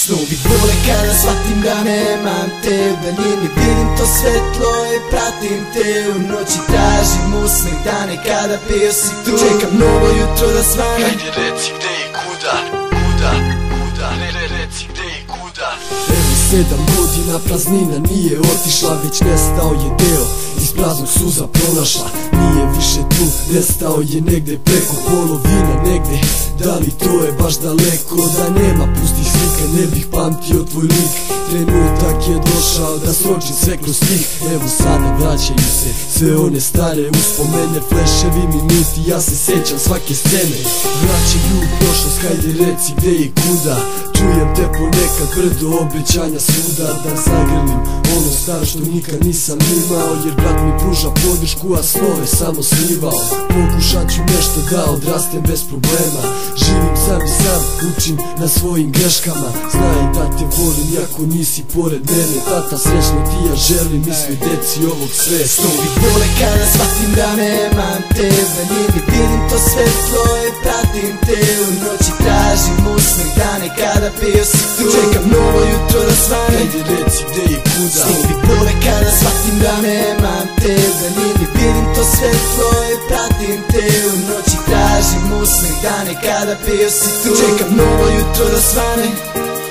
Snovi bole kada shvatim da nemam te U daljini vidim to svetlo i pratim te. U noći tražim usnih dane kada pio si tu. Čekam novo jutro da svane Hajde reci gde i kuda, kuda, kuda? Re, re, reci gde i kuda. Evo sedam godina praznina nije otišla Već nestao je deo. Iz praznog suza pronašla Nije više tu, nestao je negde preko polovina negde. Da li to je baš daleko da nema pustih slika Ne bih pamtio tvoj lik. Trenutak je došao da sročim sve kroz njih. Evo sada vraćaju se sve one stare uspomene. Fleševi minuti, ja se sećam svake scene. Vraćaju u prošlost, hajde reci gde i kuda Čujem te ponekad brdo obećanja suda Da zagrlim. Ono staro što nikad nisam imao Jer brat mi pruža podršku, a snove samo snivao Pokušat ću nešto da odrastem bez problema. Živim sam i sam, učim na svojim greškama. Znaj da te volim, jako nisi pored mene. Tata, srećno ti ja želim i svi deci ovog sveta. Snovi bole kada shvatim da nemam te U daljini vidim to svetlo i pratim te U noći tražim usnih dane kada pio si tu. Čekam novo jutro da svane. Hajde reci gde i kuda. Snovi bole kada shvatim da nemam te. U daljini vidim to svetlo i pratim te. U noći tražim usnih dane kada pio si tu. Čekam novo jutro da svane.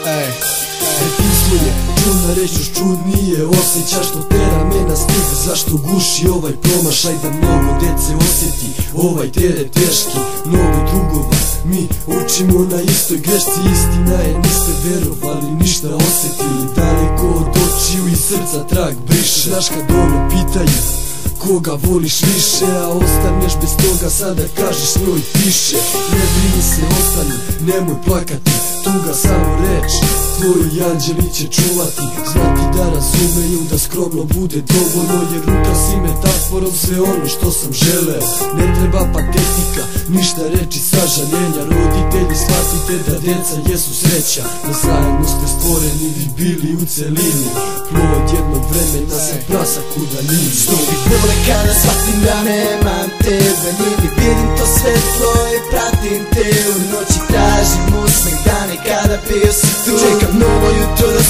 Ej, Pismo je čudna reč još čudnije Osjećaš što tera me stih Zašto guši ovaj promašaj da mnogo dece osjeti? Ovaj teret teški, mnogo drugova. Mi učimo na istoj grešci Istina je niste verovali ništa osjetili. Daleko od očiju i srca trag briše. Znaš kad ono pitaju Koga voliš više, a ostaneš bez toga Sada kažeš njoj piše. Ne brini se, ostani, nemoj plakati Tuga samo reč, tvoji anđeli će čuvati Znati da razumeju da skromno bude dovoljno Jer ruka si metaforom sve ono što sam želeo. Ne treba patetika, ništa reči sažaljenja Roditelji shvatite da djeca jesu sreća. Da zajedno ste stvoreni i bili u celini. Plod jednog vremena sam prasak u daljini. Snovi bole kada shvatim da nemam te daljini vidim to svetlo i pratim te. U noći tražim usnih dane kada pio novo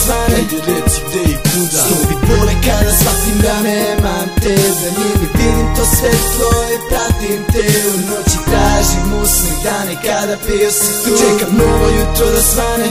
Hajde reci gde i kuda? Snovi bole kada shvatim da nemam te U daljini vidim to svetlo i pratim te. U noći tražim usnih dane kada pio si tu. Čekam novo jutro da svane